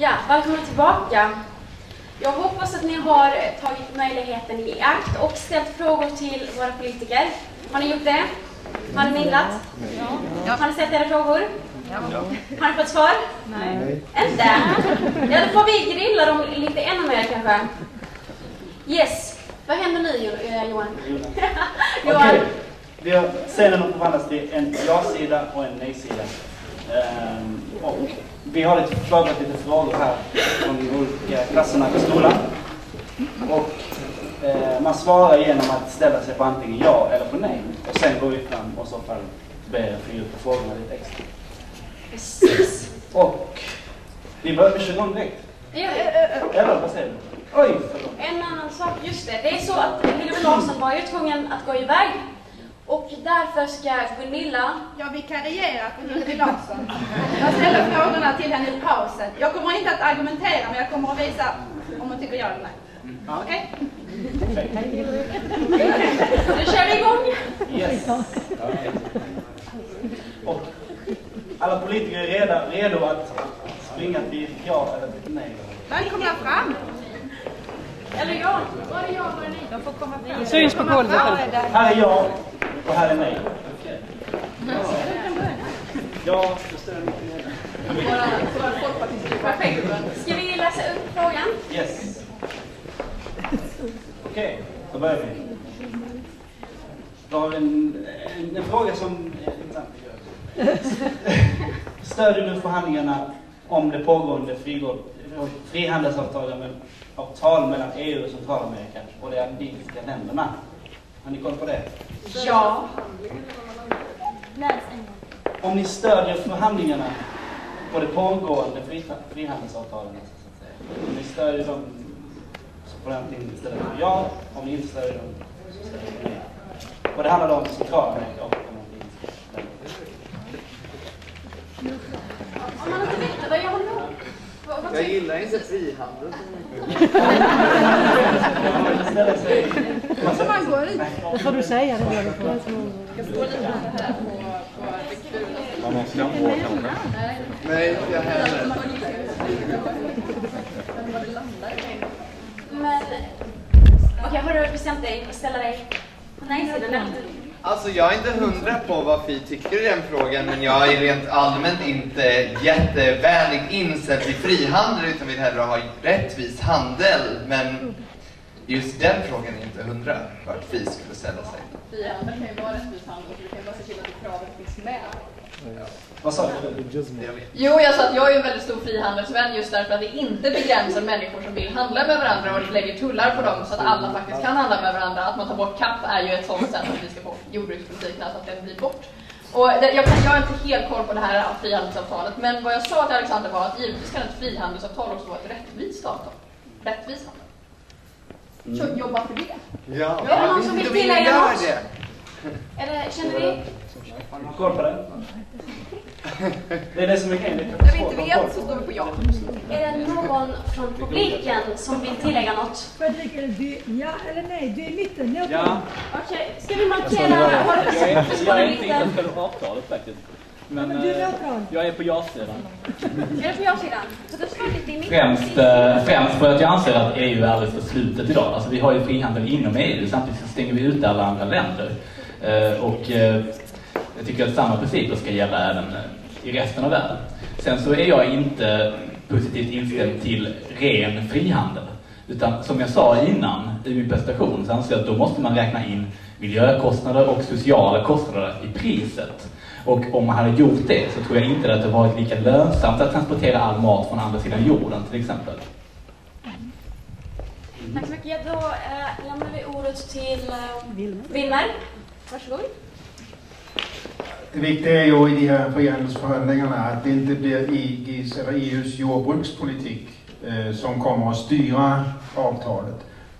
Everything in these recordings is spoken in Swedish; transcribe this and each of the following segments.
Ja, välkomna tillbaka. Jag hoppas att ni har tagit möjligheten i akt och ställt frågor till våra politiker. Har ni gjort det? Har ni minglat? Ja. Har ni ställt era frågor? Ja. Har ni fått svar? Nej. Inte? Ja, då får vi grilla dem lite ännu mer kanske. Yes. Vad händer nu eh, Johan? Johan? Okay. Vi har, scenen har förvandlats till en ja-sida och en nej-sida. Um, och vi har lite förslagat lite frågor här från de olika klasserna på skolan. Och eh, man svarar genom att ställa sig på antingen ja eller på nej. Och sen går vi fram och så fall ber fördjupa frågorna lite extra. Precis. Och vi börjar, kör igång direkt. Eller vad säger du? Oj, förlåt. En annan sak, just det. Det är så att Hillevi Larsson var ju tvungen att gå iväg och därför ska Gunilla... Jag vikarierar på Hillevi Larsson. Jag ställer frågorna till henne i pausen. Jag kommer inte att argumentera, men jag kommer att visa om hon tycker ja eller nej. Okej? Okay? Nu kör vi igång! Yes. Och alla politiker är redo, redo att springa till ja eller till nej. Välkomna fram! Eller ja. Var är jag? Var är nej? De får komma fram. Syns på golvet. Här är jag och här är nej. Ja, jag ställer mig Perfekt. Ska vi läsa upp frågan? Yes. Okej, då börjar vi. Då har vi en, en, en fråga som är intressant. Stödjer du förhandlingarna om det pågående frihandelsavtalet avtal mellan EU och Centralamerika och de andinska länderna. Har ni koll på det? Ja. Om ni stödjer förhandlingarna på det pågående frihandelsavtalen. Om ni stödjer dem så får ni antingen ställa för ja, om ni inte stödjer dem så ställer ni nej. Och det handlar om Centralamerika och. Om man inte vet vad man då? Jag gillar inte frihandel Det får du säga. Det Man måste ha på kanske. Nej, inte jag heller. Men, okej, har du bestämt dig att ställa dig på nej-sidan? Alltså jag är inte hundra på vad Fi tycker i den frågan men jag är rent allmänt inte jättevänligt inställd till frihandel utan vill hellre ha rättvis handel. Men just den frågan är inte hundra vart Fi skulle ställa sig. Frihandel kan ju vara rättvis handel så du kan ju bara se till att kraven finns med. Ja. Vad sa du? Jo, jag sa att jag är en väldigt stor frihandelsvän just därför att det inte begränsar människor som vill handla med varandra och lägger tullar på dem så att alla faktiskt kan handla med varandra. Att man tar bort CAP är ju ett sådant sätt att vi ska få jordbrukspolitiken, alltså att den blir bort. Och det, jag, kan, jag har inte helt koll på det här frihandelsavtalet, men vad jag sa till Alexander var att givetvis kan ett frihandelsavtal också vara ett rättvist avtal. Rättvis handel. Så mm. jobba för det. Ja, är det någon som vill tillägga något? Eller känner ni? Koll på det? Det är det som är grejen. När vi inte vet så står vi på ja. Är det någon från publiken som vill tillägga något? Fredrik, är du ja eller nej? Du är i mitten. Ja. Okej, ska vi markera? Jag är, jag är inte intresserad av avtalet faktiskt. Men, men du är eh, jag är på ja-sidan. Är du på ja-sidan? Främst, eh, främst för att jag anser att EU är alldeles för slutet idag. Alltså vi har ju frihandel inom EU, samtidigt så stänger vi ut alla andra länder. Eh, och jag tycker att samma principer ska gälla även i resten av världen. Sen så är jag inte positivt inställd till ren frihandel. Utan som jag sa innan i min presentation så anser jag att då måste man räkna in miljökostnader och sociala kostnader i priset. Och om man hade gjort det så tror jag inte att det varit lika lönsamt att transportera all mat från andra sidan jorden till exempel. Tack så mycket. Då eh, lämnar vi ordet till eh, Wilmer. Varsågod. Det viktiga är ju i de här frihandelsförhandlingarna att det inte blir EGs eller EUs jordbrukspolitik eh, som kommer att styra avtalet.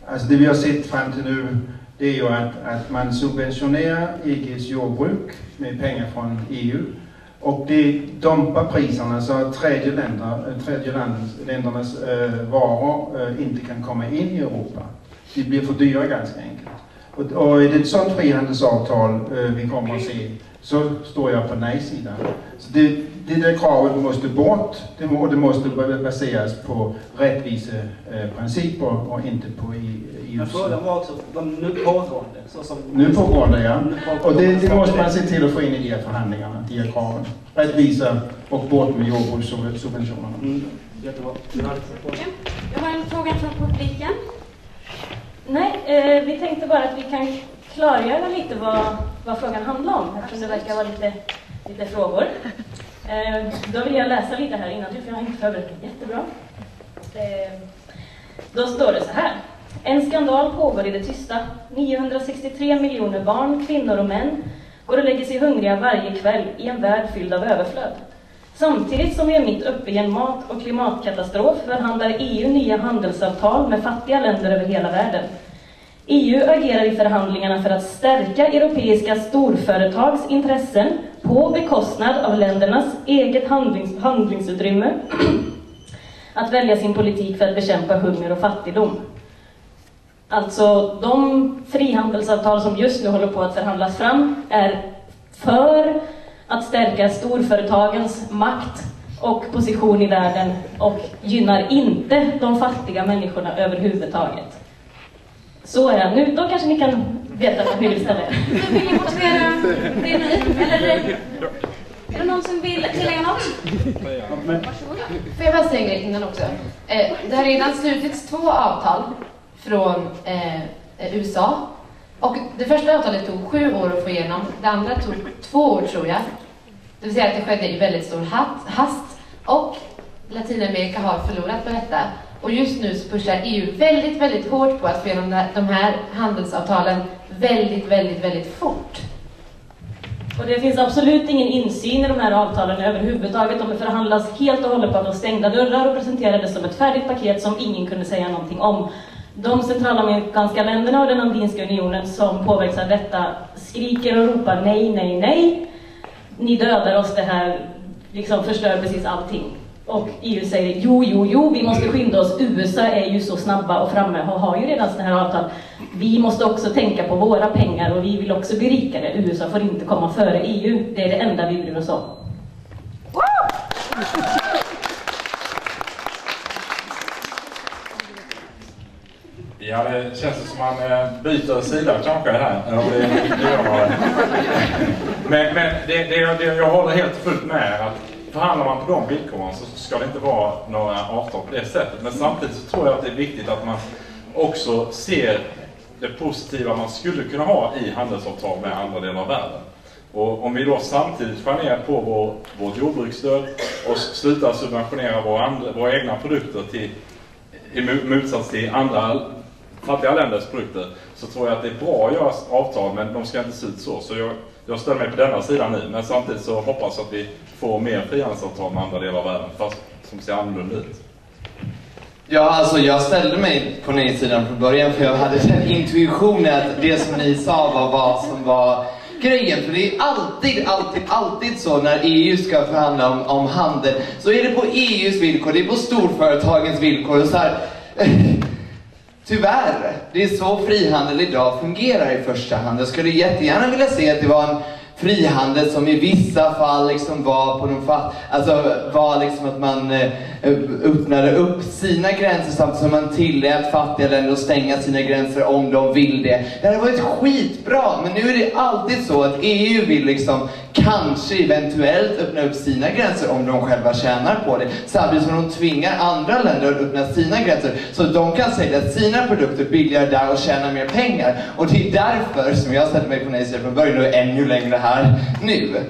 Alltså det vi har sett fram till nu det är ju att, att man subventionerar EGs jordbruk med pengar från EU och det dumpar priserna så att tredje, länder, eh, tredje landens, ländernas eh, varor eh, inte kan komma in i Europa. Det blir för dyra ganska enkelt. Och, och är det ett sådant frihandelsavtal äh, vi kommer att se så står jag på nej-sidan. Så det, det där kravet måste bort det, må, det måste baseras på rättviseprinciper och inte på Men EUs... frågan var också de nu pågående. Nu pågående ja. Nu pågående. Och det, det måste man se till att få in i de här förhandlingarna, de här kraven. Rättvisa och bort med jordbrukssubventionerna. Mm, jättebra. Jag har en fråga från publiken. Nej, eh, vi tänkte bara att vi kan klargöra lite vad, vad frågan handlar om eftersom det verkar vara lite, lite frågor. Eh, då vill jag läsa lite här innan för jag har inte förberett mig jättebra. Eh, då står det så här. En skandal pågår i det tysta. 963 miljoner barn, kvinnor och män går och lägger sig hungriga varje kväll i en värld fylld av överflöd. Samtidigt som vi är mitt uppe i en mat och klimatkatastrof förhandlar EU nya handelsavtal med fattiga länder över hela världen. EU agerar i förhandlingarna för att stärka europeiska storföretags intressen på bekostnad av ländernas eget handlings handlingsutrymme att välja sin politik för att bekämpa hunger och fattigdom. Alltså, de frihandelsavtal som just nu håller på att förhandlas fram är för att stärka storföretagens makt och position i världen och gynnar inte de fattiga människorna överhuvudtaget. Så är det. Nu, då kanske ni kan veta vad ni vill ställa er. Vill ni motivera det nu? Eller är det någon som vill tillägga något? Får jag bara säga en grej innan också? Eh, det har redan slutits två avtal från eh, USA. Och det första avtalet tog sju år att få igenom. Det andra tog två år tror jag. Det vill säga att det skedde i väldigt stor hast. Och Latinamerika har förlorat på detta. Och just nu så pushar EU väldigt, väldigt hårt på att få igenom de här handelsavtalen väldigt, väldigt, väldigt fort. Och det finns absolut ingen insyn i de här avtalen överhuvudtaget. De förhandlas helt och hållet bakom stängda dörrar och presenterades som ett färdigt paket som ingen kunde säga någonting om. De centralamerikanska länderna och den andinska unionen som påverkas av detta skriker och ropar nej, nej, nej. Ni dödar oss, det här liksom förstör precis allting. Och EU säger jo, jo, jo, vi måste skynda oss. USA är ju så snabba och framme och har ju redan sådana här avtal. Vi måste också tänka på våra pengar och vi vill också bli rikare. USA får inte komma före EU. Det är det enda vi bryr oss om. Ja, det känns som man eh, byter sida kanske här. Det, det gör man. Men, men det, det, det, jag håller helt och fullt med att förhandlar man på de villkoren så ska det inte vara några avtal på det sättet. Men samtidigt så tror jag att det är viktigt att man också ser det positiva man skulle kunna ha i handelsavtal med andra delar av världen. Och om vi då samtidigt skär ner på vår, vårt jordbruksstöd och slutar subventionera våra, andra, våra egna produkter till, i motsats till andra fattiga länders produkter så tror jag att det är bra att göra avtal men de ska inte se ut så. Så jag, jag ställer mig på denna sidan nu men samtidigt så hoppas jag att vi får mer frihandelsavtal med andra delar av världen fast som ser annorlunda ut. Ja, alltså jag ställde mig på nej-sidan från början för jag hade den intuitionen att det som ni sa var vad som var grejen. För det är alltid, alltid, alltid så när EU ska förhandla om, om handel. Så är det på EUs villkor, det är på storföretagens villkor. Och så här, Tyvärr, det är så frihandel idag fungerar i första hand. Jag skulle jättegärna vilja se att det var en frihandel som i vissa fall liksom var på de fatt... Alltså var liksom att man eh, öppnade upp sina gränser samtidigt som man tillät fattiga länder att stänga sina gränser om de vill det. Det hade varit skitbra, men nu är det alltid så att EU vill liksom kanske eventuellt öppna upp sina gränser om de själva tjänar på det. Samtidigt som de tvingar andra länder att öppna sina gränser så att de kan sälja sina produkter billigare där och tjäna mer pengar. Och det är därför som jag ställer mig på nej-sidan från början och är ännu längre här nu.